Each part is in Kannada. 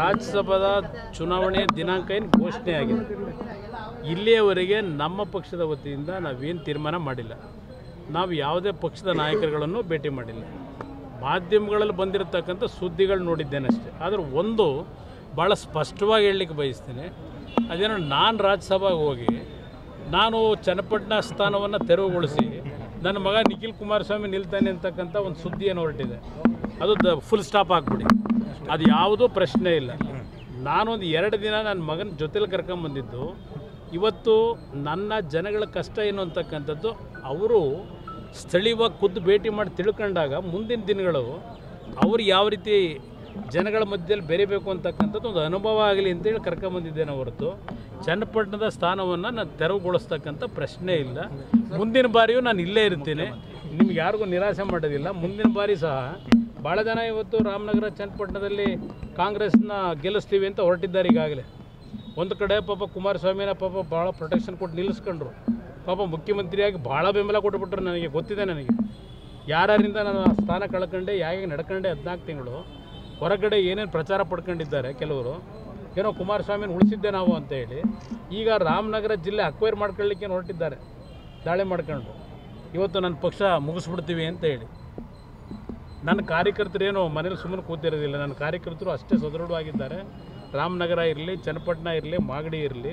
ರಾಜ್ಯಸಭಾದ ಚುನಾವಣೆಯ ದಿನಾಂಕ ಏನು ಘೋಷಣೆ ಆಗಿದೆ. ಇಲ್ಲಿಯವರೆಗೆ ನಮ್ಮ ಪಕ್ಷದ ವತಿಯಿಂದ ನಾವೇನು ತೀರ್ಮಾನ ಮಾಡಿಲ್ಲ. ನಾವು ಯಾವುದೇ ಪಕ್ಷದ ನಾಯಕರುಗಳನ್ನು ಭೇಟಿ ಮಾಡಿಲ್ಲ. ಮಾಧ್ಯಮಗಳಲ್ಲಿ ಬಂದಿರತಕ್ಕಂಥ ಸುದ್ದಿಗಳು ನೋಡಿದ್ದೇನೆ ಅಷ್ಟೇ. ಆದರೆ ಒಂದು ಭಾಳ ಸ್ಪಷ್ಟವಾಗಿ ಹೇಳಲಿಕ್ಕೆ ಬಯಸ್ತೇನೆ. ಅದೇನೋ ನಾನು ರಾಜ್ಯಸಭೆಗೆ ಹೋಗಿ ನಾನು ಚನ್ನಪಟ್ಟಣ ಸ್ಥಾನವನ್ನು ತೆರವುಗೊಳಿಸಿ ನನ್ನ ಮಗ ನಿಖಿಲ್ ಕುಮಾರಸ್ವಾಮಿ ನಿಲ್ತಾನೆ ಅಂತಕ್ಕಂಥ ಒಂದು ಸುದ್ದಿ ಏನು ಹೊರಟಿದೆ. ಅದು ದ ಫುಲ್ ಸ್ಟಾಪ್ ಆಗಿಬಿಡಿ ಅದು ಯಾವುದೂ ಪ್ರಶ್ನೆ ಇಲ್ಲ. ನಾನೊಂದು ಎರಡು ದಿನ ನನ್ನ ಮಗನ ಜೊತೆಲಿ ಕರ್ಕೊಂಬಂದಿದ್ದು ಇವತ್ತು ನನ್ನ ಜನಗಳ ಕಷ್ಟ ಏನು ಅಂತಕ್ಕಂಥದ್ದು, ಅವರು ಸ್ಥಳೀಯವಾಗಿ ಖುದ್ದು ಭೇಟಿ ಮಾಡಿ ತಿಳ್ಕೊಂಡಾಗ ಮುಂದಿನ ದಿನಗಳು ಅವ್ರು ಯಾವ ರೀತಿ ಜನಗಳ ಮಧ್ಯದಲ್ಲಿ ಬೆರಿಬೇಕು ಅಂತಕ್ಕಂಥದ್ದು ಒಂದು ಅನುಭವ ಆಗಲಿ ಅಂತೇಳಿ ಕರ್ಕೊಂಬಂದಿದ್ದೇನೆ ಹೊರತು. ಚನ್ನಪಟ್ಟಣದ ಸ್ಥಾನವನ್ನು ನಾನು ತೆರವುಗೊಳಿಸ್ತಕ್ಕಂಥ ಪ್ರಶ್ನೆ ಇಲ್ಲ. ಮುಂದಿನ ಬಾರಿಯೂ ನಾನು ಇಲ್ಲೇ ಇರ್ತೀನಿ. ನಿಮ್ಗೆ ಯಾರಿಗೂ ನಿರಾಸೆ ಮಾಡೋದಿಲ್ಲ. ಮುಂದಿನ ಬಾರಿ ಸಹ ಭಾಳ ಜನ ಇವತ್ತು ರಾಮನಗರ ಚನ್ನಪಟ್ಟಣದಲ್ಲಿ ಕಾಂಗ್ರೆಸ್ನ ಗೆಲ್ಲಿಸ್ತೀವಿ ಅಂತ ಹೊರಟಿದ್ದಾರೆ ಈಗಾಗಲೇ. ಒಂದು ಕಡೆ ಪಾಪ ಕುಮಾರಸ್ವಾಮಿನ ಪಾಪ ಭಾಳ ಪ್ರೊಟೆಕ್ಷನ್ ಕೊಟ್ಟು ನಿಲ್ಲಿಸ್ಕೊಂಡ್ರು. ಪಾಪ ಮುಖ್ಯಮಂತ್ರಿಯಾಗಿ ಭಾಳ ಬೆಂಬಲ ಕೊಟ್ಟುಬಿಟ್ರು ನನಗೆ, ಗೊತ್ತಿದೆ ನನಗೆ. ಯಾರ್ಯಾರಿಂದ ನಾನು ಸ್ಥಾನ ಕಳ್ಕೊಂಡೆ ಯಾಕೆ ನಡ್ಕೊಂಡೆ ಹದಿನಾಲ್ಕು ತಿಂಗಳು, ಹೊರಗಡೆ ಏನೇನು ಪ್ರಚಾರ ಪಡ್ಕೊಂಡಿದ್ದಾರೆ ಕೆಲವರು, ಏನೋ ಕುಮಾರಸ್ವಾಮಿನ ಉಳಿಸಿದ್ದೆ ನಾವು ಅಂತ ಹೇಳಿ, ಈಗ ರಾಮನಗರ ಜಿಲ್ಲೆ ಅಕ್ವೈರ್ ಮಾಡ್ಕೊಳ್ಳಿಕ್ಕೆ ಹೊರಟಿದ್ದಾರೆ, ದಾಳಿ ಮಾಡ್ಕೊಂಡು ಇವತ್ತು ನನ್ನ ಪಕ್ಷ ಮುಗಿಸ್ಬಿಡ್ತೀವಿ ಅಂತ ಹೇಳಿ. ನನ್ನ ಕಾರ್ಯಕರ್ತರೇನು ಮನೇಲಿ ಸುಮ್ಮನೆ ಕೂತಿರೋದಿಲ್ಲ. ನನ್ನ ಕಾರ್ಯಕರ್ತರು ಅಷ್ಟೇ ಸದೃಢವಾಗಿದ್ದಾರೆ. ರಾಮನಗರ ಇರಲಿ, ಚನ್ನಪಟ್ಟಣ ಇರಲಿ, ಮಾಗಡಿ ಇರಲಿ,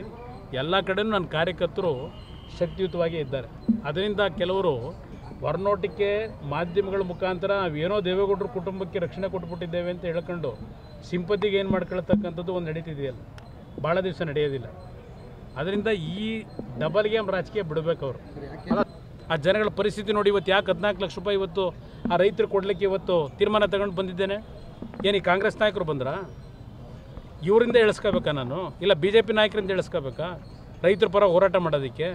ಎಲ್ಲ ಕಡೆಯೂ ನನ್ನ ಕಾರ್ಯಕರ್ತರು ಶಕ್ತಿಯುತವಾಗಿ ಇದ್ದಾರೆ. ಅದರಿಂದ ಕೆಲವರು ಹೊರನೋಟಕ್ಕೆ ಮಾಧ್ಯಮಗಳ ಮುಖಾಂತರ ನಾವೇನೋ ದೇವೇಗೌಡರ ಕುಟುಂಬಕ್ಕೆ ರಕ್ಷಣೆ ಕೊಟ್ಬಿಟ್ಟಿದ್ದೇವೆ ಅಂತ ಹೇಳ್ಕೊಂಡು ಸಿಂಪತಿಗೆ ಏನು ಮಾಡ್ಕೊಳ್ತಕ್ಕಂಥದ್ದು ಒಂದು ನಡೀತಿದೆಯಲ್ಲ. ಭಾಳ ದಿವಸ ನಡೆಯೋದಿಲ್ಲ. ಅದರಿಂದ ಈ ಡಬಲ್ ಗೇಮ್ ರಾಜಕೀಯ ಬಿಡಬೇಕು ಅವರು. ಆ ಜನಗಳ ಪರಿಸ್ಥಿತಿ ನೋಡಿ ಇವತ್ತು ಯಾಕೆ ಹದಿನಾಲ್ಕು ಲಕ್ಷ ರೂಪಾಯಿ ಇವತ್ತು ಆ ರೈತರು ಕೊಡಲಿಕ್ಕೆ ಇವತ್ತು ತೀರ್ಮಾನ ತಗೊಂಡು ಬಂದಿದ್ದೇನೆ? ಏನು ಈ ಕಾಂಗ್ರೆಸ್ ನಾಯಕರು ಬಂದ್ರಾ? ಇವರಿಂದ ಎಳಿಸ್ಕೋಬೇಕಾ ನಾನು? ಇಲ್ಲ ಬಿ ಜೆ ಪಿ ನಾಯಕರಿಂದ ಎಳಿಸ್ಕೋಬೇಕಾ? ರೈತರ ಪರ ಹೋರಾಟ ಮಾಡೋದಕ್ಕೆ?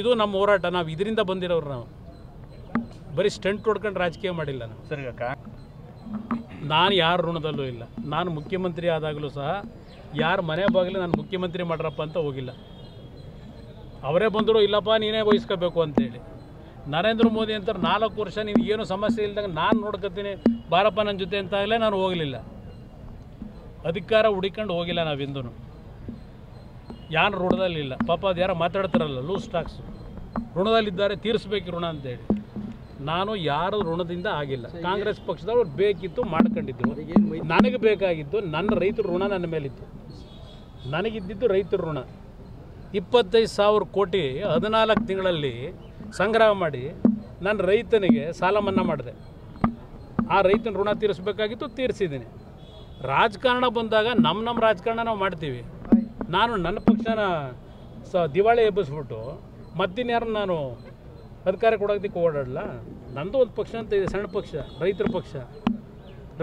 ಇದು ನಮ್ಮ ಹೋರಾಟ ನಾವು ಇದರಿಂದ ಬಂದಿರೋರು ನಾವು. ಬರೀ ಸ್ಟಂಟ್ ಹೊಡ್ಕೊಂಡು ರಾಜಕೀಯ ಮಾಡಿಲ್ಲ ನಾನು ಸರ್ ಈಗ ನಾನು ಯಾರ ಋಣದಲ್ಲೂ ಇಲ್ಲ. ನಾನು ಮುಖ್ಯಮಂತ್ರಿ ಆದಾಗಲೂ ಸಹ ಯಾರ ಮನೆ ಬಾಗಿಲು ನಾನು ಮುಖ್ಯಮಂತ್ರಿ ಮಾಡ್ರಪ್ಪ ಅಂತ ಹೋಗಿಲ್ಲ. ಅವರೇ ಬಂದರು ಇಲ್ಲಪ್ಪ ನೀನೇ ವಹಿಸ್ಕೋಬೇಕು ಅಂತೇಳಿ. ನರೇಂದ್ರ ಮೋದಿ ಅಂತ ನಾಲ್ಕು ವರ್ಷ ನೀನು ಏನು ಸಮಸ್ಯೆ ಇಲ್ಲದಂಗೆ ನಾನು ನೋಡ್ಕೊತೀನಿ ಬಾರಪ್ಪ ನನ್ನ ಜೊತೆ ಅಂತಾಗಲೇ ನಾನು ಹೋಗಲಿಲ್ಲ. ಅಧಿಕಾರ ಹುಡಿಕೊಂಡು ಹೋಗಿಲ್ಲ ನಾವಿಂದೂ ಯಾರು ಋಣದಲ್ಲಿಲ್ಲ ಪಾಪ ಅದು ಯಾರೋ ಮಾತಾಡ್ತಾರಲ್ಲ ಲೂಸ್ ಸ್ಟಾಕ್ಸ್ ಋಣದಲ್ಲಿದ್ದಾರೆ ತೀರಿಸ್ಬೇಕು ಋಣ ಅಂತೇಳಿ. ನಾನು ಯಾರು ಋಣದಿಂದ ಆಗಿಲ್ಲ. ಕಾಂಗ್ರೆಸ್ ಪಕ್ಷದವ್ರು ಬೇಕಿತ್ತು ಮಾಡ್ಕೊಂಡಿದ್ರು. ನನಗೆ ಬೇಕಾಗಿದ್ದು ನನ್ನ ರೈತರ ಋಣ ನನ್ನ ಮೇಲಿತ್ತು. ನನಗಿದ್ದಿದ್ದು ರೈತರ ಋಣ. ಇಪ್ಪತ್ತೈದು ಸಾವಿರ ಕೋಟಿ ಹದಿನಾಲ್ಕು ತಿಂಗಳಲ್ಲಿ ಸಂಗ್ರಹ ಮಾಡಿ ನನ್ನ ರೈತನಿಗೆ ಸಾಲ ಮನ್ನಾ ಮಾಡಿದೆ. ಆ ರೈತನ ಋಣ ತೀರಿಸಬೇಕಾಗಿತ್ತು, ತೀರಿಸಿದ್ದೀನಿ. ರಾಜಕಾರಣ ಬಂದಾಗ ನಮ್ಮ ನಮ್ಮ ರಾಜಕಾರಣ ನಾವು ಮಾಡ್ತೀವಿ. ನಾನು ನನ್ನ ಪಕ್ಷನ ಸ ದಿವಾಳಿ ಎಬ್ಬಿಸ್ಬಿಟ್ಟು ಮತ್ತಿನ್ಯಾರು ನಾನು ಅಧಿಕಾರ ಕೊಡೋದಕ್ಕೆ ಓಡಾಡಲ್ಲ. ನಂದು ಒಂದು ಪಕ್ಷ ಅಂತ ಇದೆ, ಸಣ್ಣ ಪಕ್ಷ, ರೈತರ ಪಕ್ಷ.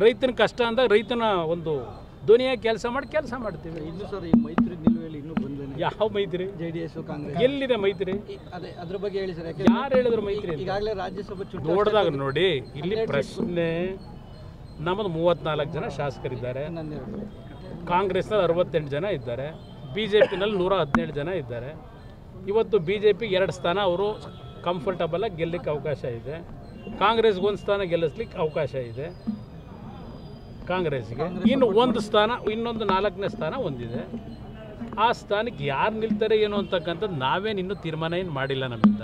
ರೈತನ ಕಷ್ಟ ಅಂದಾಗ ರೈತನ ಒಂದು ಧ್ವನಿಯಾಗಿ ಕೆಲಸ ಮಾಡಿ ಕೆಲಸ ಮಾಡ್ತೀವಿ. ಇನ್ನು ಸರ್ ಈ ಮೈತ್ರಿ ನಿಲುವೆಯಲ್ಲಿ ಇನ್ನೂ ಬಂದಿಲ್ಲ ಯಾವ ಮೈತ್ರಿ? J D S Congress. ಎಲ್ಲಿದೆ ಮೈತ್ರಿ? ಅದೇ ಅದ್ರ ಬಗ್ಗೆ ಹೇಳಿ ಸರ್ ಯಾರು ಹೇಳಿದ್ರು ಮೈತ್ರಿ? ಈಗಾಗಲೇ ರಾಜ್ಯಸಭೆ ಚುನಾವಣೆ ನೋಡಿದಾಗ ನೋಡಿ ಇಲ್ಲಿ ಪ್ರಶ್ನೆ ನಮ್ಮದು ಮೂವತ್ನಾಲ್ಕು ಜನ ಶಾಸಕರಿದ್ದಾರೆ. ಕಾಂಗ್ರೆಸ್ನಲ್ಲಿ ಅರವತ್ತೆಂಟು ಜನ ಇದ್ದಾರೆ. ಬಿ ಜೆ ಪಿನಲ್ಲಿ ನೂರ ಹದಿನೇಳು ಜನ ಇದ್ದಾರೆ. ಇವತ್ತು ಬಿ ಜೆ ಪಿ ಎರಡು ಸ್ಥಾನ ಅವರು ಕಂಫರ್ಟಬಲಾಗಿ ಗೆಲ್ಲಕ್ಕೆ ಅವಕಾಶ ಇದೆ. ಕಾಂಗ್ರೆಸ್ಗೊಂದು ಸ್ಥಾನ ಗೆಲ್ಲಿಸ್ಲಿಕ್ಕೆ ಅವಕಾಶ ಇದೆ. ಕಾಂಗ್ರೆಸ್ಗೆ ಇನ್ನು ಒಂದು ಸ್ಥಾನ, ಇನ್ನೊಂದು ನಾಲ್ಕನೇ ಸ್ಥಾನ ಹೊಂದಿದೆ. ಆ ಸ್ಥಾನಕ್ಕೆ ಯಾರು ನಿಲ್ತಾರೆ ಏನು ಅಂತಕ್ಕಂಥದ್ದು ನಾವೇನು ಇನ್ನೂ ತೀರ್ಮಾನ ಏನು ಮಾಡಿಲ್ಲ ನಮ್ಮಿಂದ.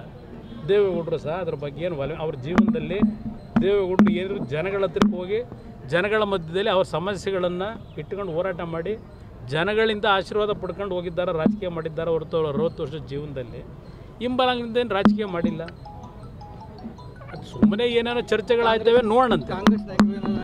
ದೇವೇಗೌಡರು ಸಹ ಅದ್ರ ಬಗ್ಗೆ ಏನು ಒಲ ಅವ್ರ ಜೀವನದಲ್ಲಿ ದೇವೇಗೌಡರು ಏನಿದ್ರು ಜನಗಳ ಹತ್ರಕ್ಕೆ ಹೋಗಿ, ಜನಗಳ ಮಧ್ಯದಲ್ಲಿ ಅವ್ರ ಸಮಸ್ಯೆಗಳನ್ನು ಇಟ್ಕೊಂಡು ಹೋರಾಟ ಮಾಡಿ, ಜನಗಳಿಂದ ಆಶೀರ್ವಾದ ಪಡ್ಕೊಂಡು ಹೋಗಿದ್ದಾರೆ, ರಾಜಕೀಯ ಮಾಡಿದ್ದಾರೆ ಹೊರತು ಅರವತ್ತು ವರ್ಷದ ಜೀವನದಲ್ಲಿ ಹಿಂಬಲದಿಂದ ಏನು ರಾಜಕೀಯ ಮಾಡಿಲ್ಲ. ಅದು ಸುಮ್ಮನೆ ಏನೇನೋ ಚರ್ಚೆಗಳಾಗ್ತವೆ, ನೋಡೋಣಂತೆ.